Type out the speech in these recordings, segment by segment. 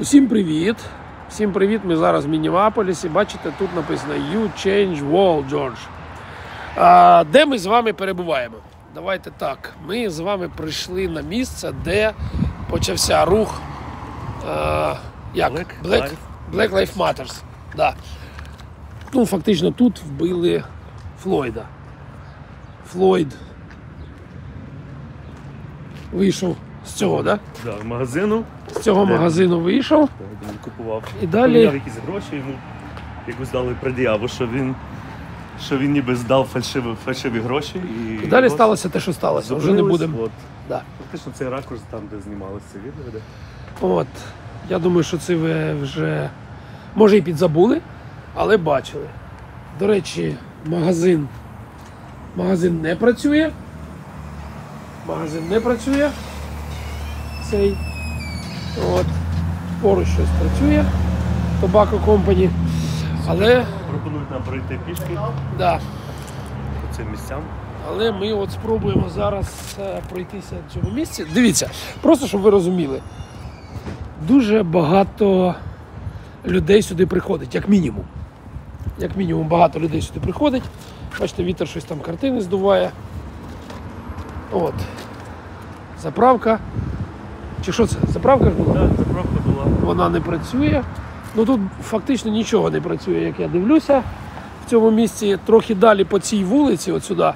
Усім привіт! Всім привіт! Ми зараз в Мініаполісі. Бачите, тут написано You Change World, George. А, де ми з вами перебуваємо? Давайте так. Ми з вами прийшли на місце, де почався рух. А, як? Black Black, Black Lives Matters. Да. Ну, фактично тут вбили Флойда. Флойд вийшов з цього, да? Да, в магазину З цього магазину вийшов. він купував. І далі- Поміняв якісь гроші, йому якусь дали пред'яву, що він, що він ніби здав фальшиві, фальшиві гроші. І, І далі ось сталося те, що сталося. Вже не будемо. От. Да. Фактично цей ракурс там, де знімалося це відео. Де. От. Я думаю, що це ви вже може і підзабули, але бачили. До речі, магазин. Магазин не працює. Магазин не працює. Цей. От. Поруч щось працює. Tobacco Company. Але, Пропонують нам пройти пішки да, по цим місцям. але ми от спробуємо зараз е, пройтися в цьому місці. Дивіться, просто щоб ви розуміли. Дуже багато людей сюди приходить, як мінімум. Як мінімум, багато людей сюди приходить. Бачите, вітер щось там картини здуває. От. Заправка. Чи що це? Заправка ж була? Так, заправка була. Вона не працює. Ну тут фактично нічого не працює, як я дивлюся. В цьому місці трохи далі по цій вулиці, от сюди,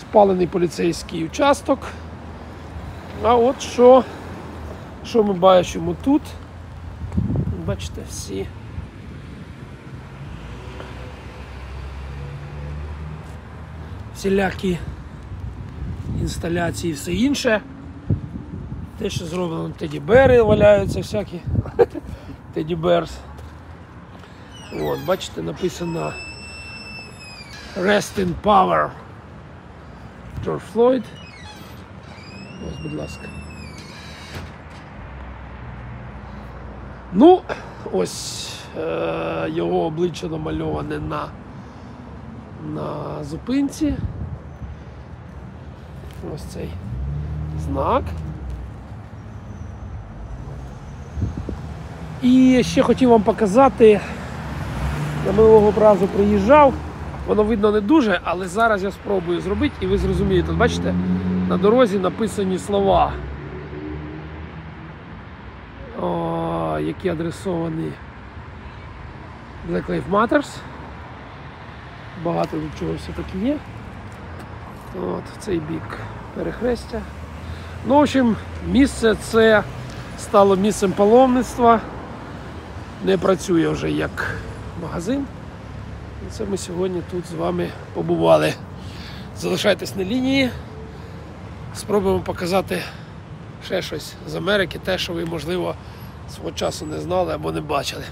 спалений поліцейський участок. А от що, що ми бачимо тут? Бачите, всі. Всілякі інсталяції і все інше. Те, що зроблено Теді Бери валяються всякі. Теді Берс. От, бачите, написано Rest in Power. Джордж Флойд. Ось, будь ласка. Ну, ось е- його обличчя намальоване на, на зупинці. Ось цей знак. І ще хотів вам показати, я минулого разу приїжджав, воно видно не дуже, але зараз я спробую зробити і ви зрозумієте. Бачите, на дорозі написані слова, о, які адресовані Black Lives Matters. Багато тут чого все-таки є. От, цей бік перехрестя. Ну, в общем, місце це стало місцем паломництва. Не працює вже як магазин. І це ми сьогодні тут з вами побували. Залишайтесь на лінії. Спробуємо показати ще щось з Америки, те, що ви, можливо, свого часу не знали або не бачили.